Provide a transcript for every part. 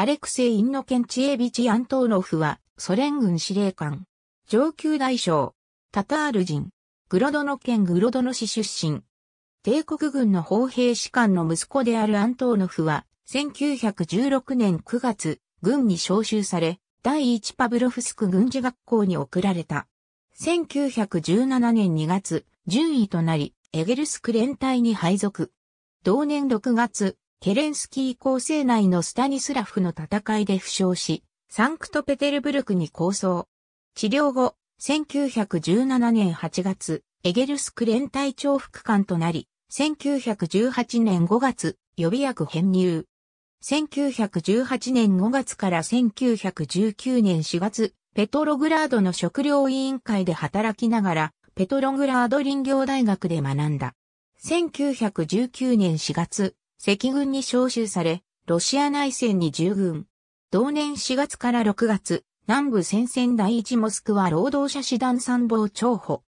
アレクセイ・インノケンチエビチ・アントーノフは、ソ連軍司令官。上級大将。タタール人。グロドノ県グロドノ市出身。帝国軍の砲兵士官の息子であるアントーノフは、1916年9月、軍に召集され、第一パブロフスク軍事学校に送られた。1917年2月、順位となり、エゲルスク連隊に配属。同年6月、ケレンスキー構成内のスタニスラフの戦いで負傷し、サンクトペテルブルクに構想。治療後、1917年8月、エゲルスク連隊長副官となり、1918年5月、予備役編入。1918年5月から1919年4月、ペトログラードの食料委員会で働きながら、ペトログラード林業大学で学んだ。1919年4月、赤軍に招集され、ロシア内戦に従軍。同年4月から6月、南部戦線第一モスクワ労働者師団参謀長補。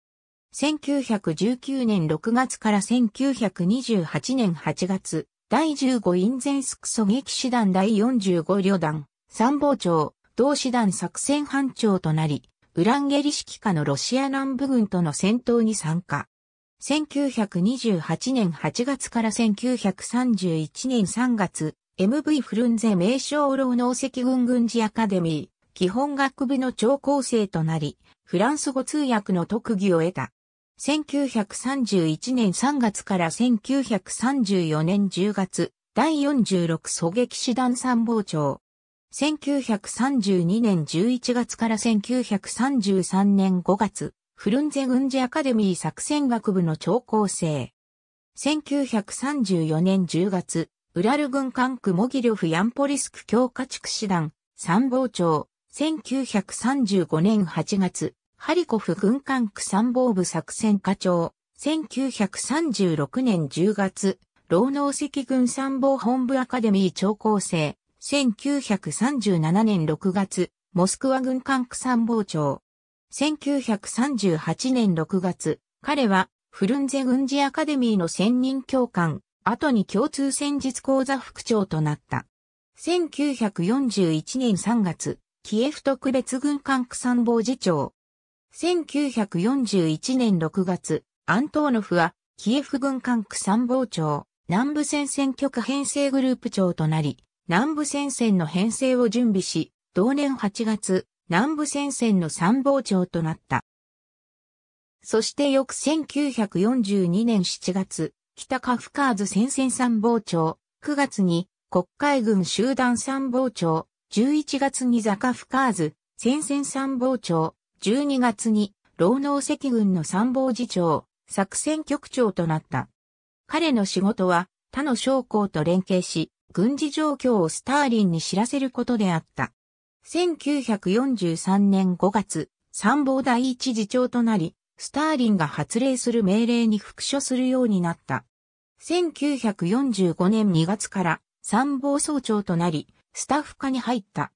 1919年6月から1928年8月、第15インゼンスク狙撃師団第45旅団、参謀長、同師団作戦班長となり、ウランゲリ指揮下のロシア南部軍との戦闘に参加。1928年8月から1931年3月、MV フルンゼ名称労農赤軍軍事アカデミー、基本学部の超高生となり、フランス語通訳の特技を得た。1931年3月から1934年10月、第46狙撃師団参謀長。1932年11月から1933年5月、フルンゼ軍事アカデミー作戦学部の超高生。1934年10月、ウラル軍管区モギリョフヤンポリスク強化地区師団参謀長。1935年8月、ハリコフ軍管区参謀部作戦課長。1936年10月、労農赤軍参謀本部アカデミー超高生。1937年6月、モスクワ軍管区参謀長。1938年6月、彼はフルンゼ軍事アカデミーの専任教官、後に共通戦術講座副長となった。1941年3月、キエフ特別軍管区参謀次長。1941年6月、アントーノフはキエフ軍管区参謀長、南部戦線局編成グループ長となり、南部戦線の編成を準備し、同年8月、南部戦線の参謀長となった。そして翌1942年7月、北カフカーズ戦線参謀長、9月に国海軍集団参謀長、11月にザカフカーズ戦線参謀長、12月に労農赤軍の参謀次長、作戦局長となった。彼の仕事は他の将校と連携し、軍事状況をスターリンに知らせることであった。1943年5月、参謀第一次長となり、スターリンが発令する命令に復書するようになった。1945年2月から参謀総長となり、スタッフ課に入った。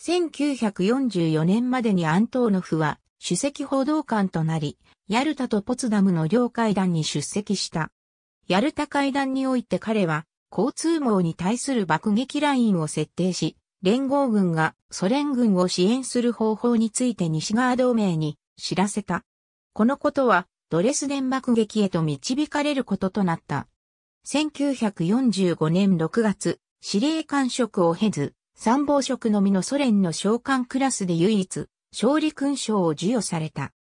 1944年までにアントーノフは主席報道官となり、ヤルタとポツダムの両会談に出席した。ヤルタ会談において彼は交通網に対する爆撃ラインを設定し、連合軍がソ連軍を支援する方法について西側同盟に知らせた。このことはドレスデン爆撃へと導かれることとなった。1945年6月、司令官職を経ず、参謀職のみのソ連の召喚クラスで唯一、勝利勲章を授与された。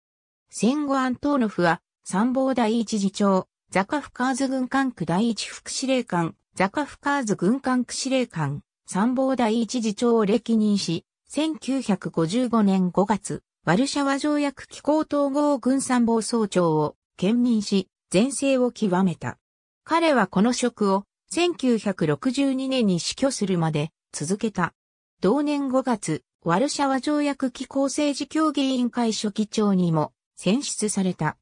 戦後アントーノフは、参謀第一次長、ザカフカーズ軍管区第一副司令官、ザカフカーズ軍管区司令官、参謀第一次長を歴任し、1955年5月、ワルシャワ条約機構統合軍参謀総長を兼任し、前世を極めた。彼はこの職を1962年に死去するまで続けた。同年5月、ワルシャワ条約機構政治協議委員会書記長にも選出された。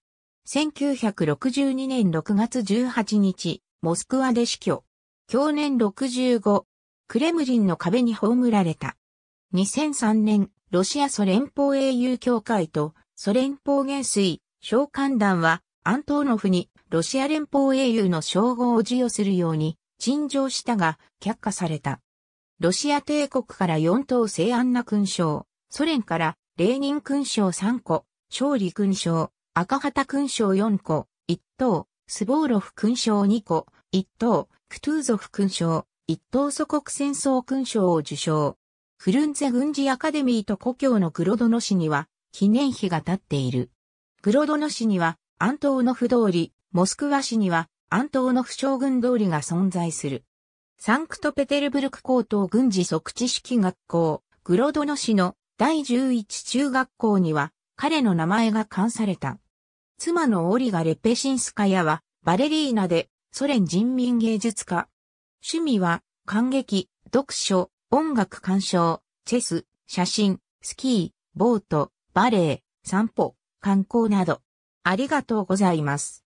1962年6月18日、モスクワで死去。去年65、クレムリンの壁に葬られた。2003年、ロシアソ連邦英雄協会とソ連邦元帥召喚団はアントーノフにロシア連邦英雄の称号を授与するように陳情したが却下された。ロシア帝国から4等聖アンナ勲章、ソ連からレーニン勲章3個、勝利勲章、赤旗勲章4個、1等、スボーロフ勲章2個、1等、クトゥーゾフ勲章、1等祖国戦争勲章を受章。フルンツェ軍事アカデミーと故郷のグロドノ市には記念碑が立っている。グロドノ市にはアントーノフ通り、モスクワ市にはアントーノフ将軍通りが存在する。サンクトペテルブルク高等軍事即知識学校、グロドノ市の第11中学校には彼の名前が冠された。妻のオリガ・レペシンスカヤはバレリーナでソ連人民芸術家。趣味は感激、読書、音楽鑑賞、チェス、写真、スキー、ボート、バレエ、散歩、観光など。ありがとうございます。